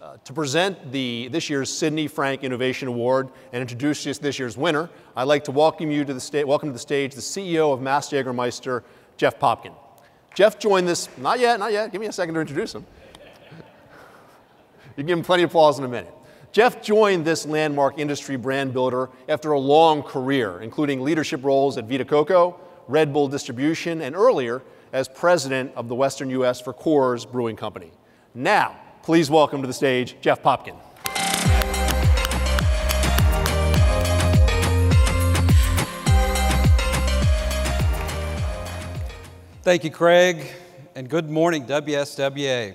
Uh, to present the, this year's Sidney Frank Innovation Award and introduce this year's winner, I'd like to welcome you to the sta- welcome to the stage the CEO of Mast Jägermeister, Jeff Popkin. Jeff joined this, not yet, not yet, give me a second to introduce him. you give him plenty of applause in a minute. Jeff joined this landmark industry brand builder after a long career, including leadership roles at Vita Coco, Red Bull Distribution, and earlier as president of the Western U.S. for Coors Brewing Company. Now, Please welcome to the stage Jeff Popkin. Thank you, Craig, and good morning, WSWA.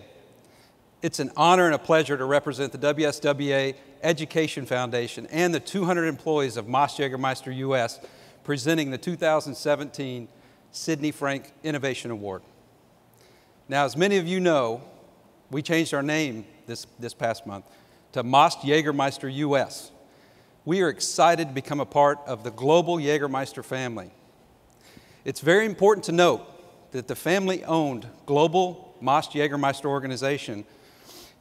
It's an honor and a pleasure to represent the WSWA Education Foundation and the 200 employees of Mast Jägermeister US presenting the 2017 Sidney Frank Innovation Award. Now, as many of you know, we changed our name this, this past month to Mast Jägermeister US. We are excited to become a part of the global Jägermeister family. It's very important to note that the family owned global Mast Jägermeister organization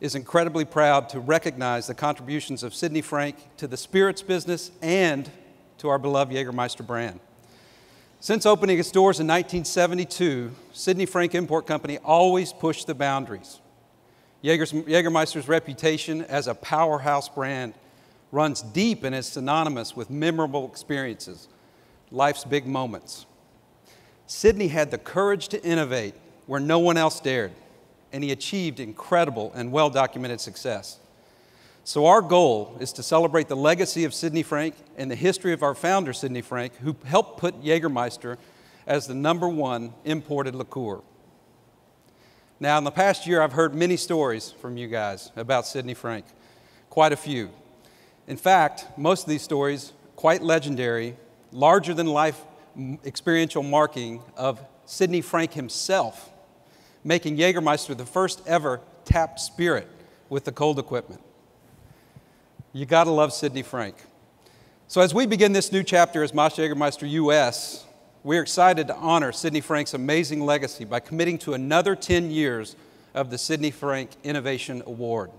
is incredibly proud to recognize the contributions of Sidney Frank to the spirits business and to our beloved Jägermeister brand. Since opening its doors in 1972, Sidney Frank Import Company always pushed the boundaries. Jägermeister's reputation as a powerhouse brand runs deep and is synonymous with memorable experiences, life's big moments. Sidney had the courage to innovate where no one else dared, and he achieved incredible and well documented success. So, our goal is to celebrate the legacy of Sidney Frank and the history of our founder, Sidney Frank, who helped put Jägermeister as the number one imported liqueur. Now, in the past year, I've heard many stories from you guys about Sidney Frank, quite a few. In fact, most of these stories, quite legendary, larger than life experiential marking of Sidney Frank himself, making Jägermeister the first ever tapped spirit with the cold equipment. You gotta love Sidney Frank. So, as we begin this new chapter as Mast Jägermeister US, we're excited to honor Sidney Frank's amazing legacy by committing to another 10 years of the Sidney Frank Innovation Award.